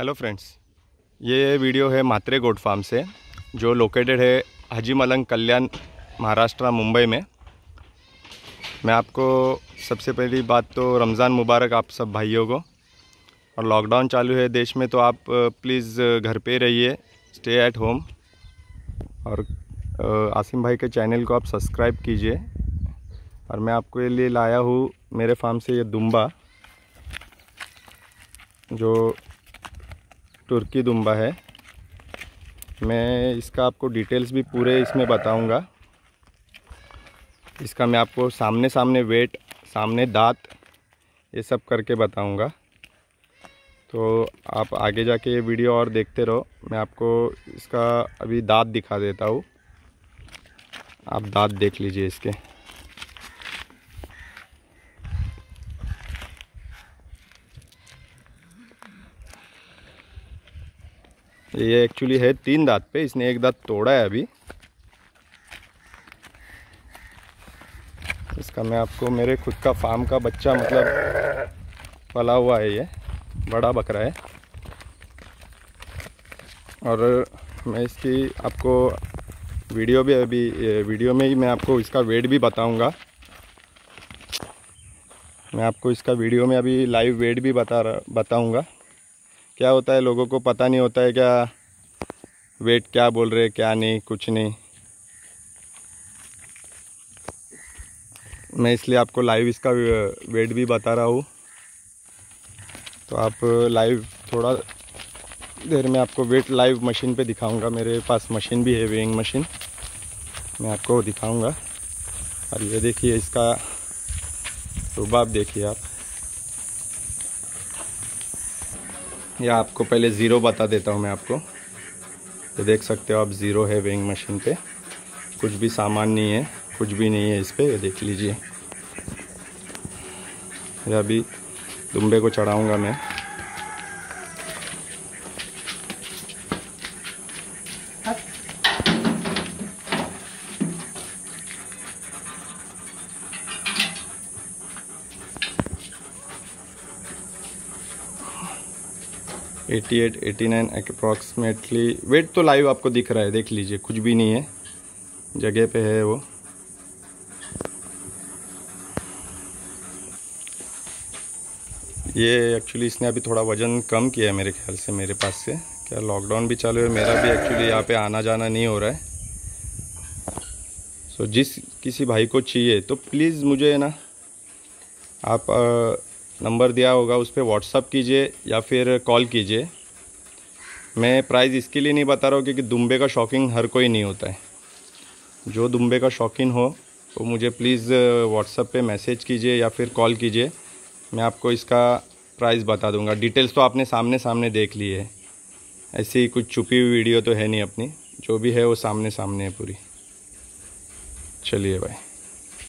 Hello friends ये video है मात्रे गोड फार्म से, जो लोकेटेड है हाजी मलंग कल्याण, महाराष्ट्र, मुंबई में। मैं आपको सबसे पहली बात तो रमज़ान मुबारक आप सब भाइयों को। और लॉकडाउन चालू है देश में तो आप प्लीज़ घर पे रहिए स्टे एट होम और आसिम भाई के चैनल को आप सब्सक्राइब कीजिए। और मैं आपको ये लिए लाया हूँ मेरे फार्म से ये दुम्बा, जो तुर्की दुम्बा है। मैं इसका आपको डिटेल्स भी पूरे इसमें बताऊँगा। इसका मैं आपको सामने सामने वेट, सामने दांत, ये सब करके बताऊँगा। तो आप आगे जाके ये वीडियो और देखते रहो। मैं आपको इसका अभी दांत दिखा देता हूँ। आप दांत देख लीजिए इसके। ये एक्चुअली है तीन दांत पे, इसने एक दांत तोड़ा है अभी। इसका मैं आपको, मेरे खुद का फार्म का बच्चा मतलब पला हुआ है ये, बड़ा बकरा है। और मैं इसकी आपको वीडियो भी अभी वीडियो में ही मैं आपको इसका वेट भी बताऊँगा। मैं आपको इसका वीडियो में अभी लाइव वेट भी बता रहा, बताऊँगा। क्या होता है, लोगों को पता नहीं होता है क्या वेट क्या बोल रहे क्या नहीं, कुछ नहीं। मैं इसलिए आपको लाइव इसका वेट भी बता रहा हूँ। तो आप लाइव थोड़ा देर में आपको वेट लाइव मशीन पे दिखाऊँगा। मेरे पास मशीन भी है वेइंग मशीन मैं आपको दिखाऊँगा। और ये देखिए इसका रुबाब देखिए आप। या आपको पहले ज़ीरो बता देता हूँ मैं आपको। तो देख सकते हो आप ज़ीरो है वेइंग मशीन पे। कुछ भी सामान नहीं है, कुछ भी नहीं है इस पर देख लीजिए। अभी दुम्बे को चढ़ाऊँगा मैं। Eighty eight eighty nine approximately weight तो लाइव आपको दिख रहा है देख लीजिए कुछ भी नहीं है। जगह पे है वो। ये एक्चुअली इसने अभी थोड़ा वज़न कम किया है मेरे ख्याल से मेरे पास से। क्या लॉकडाउन भी चालू है? मेरा भी एक्चुअली यहाँ पे आना जाना नहीं हो रहा है। सो so, जिस किसी भाई को चाहिए तो प्लीज़ मुझे ना आप आ, नंबर दिया होगा, उस पर व्हाट्सअप कीजिए या फिर कॉल कीजिए। मैं प्राइस इसके लिए नहीं बता रहा हूँ, क्योंकि दुम्बे का शौकीन हर कोई नहीं होता है। जो दुम्बे का शौकीन हो तो मुझे प्लीज़ व्हाट्सअप पे मैसेज कीजिए या फिर कॉल कीजिए। मैं आपको इसका प्राइस बता दूँगा। डिटेल्स तो आपने सामने सामने देख ली है। ऐसी कुछ छुपी हुई वीडियो तो है नहीं अपनी। जो भी है, वो सामने सामने है पूरी। चलिए भाई।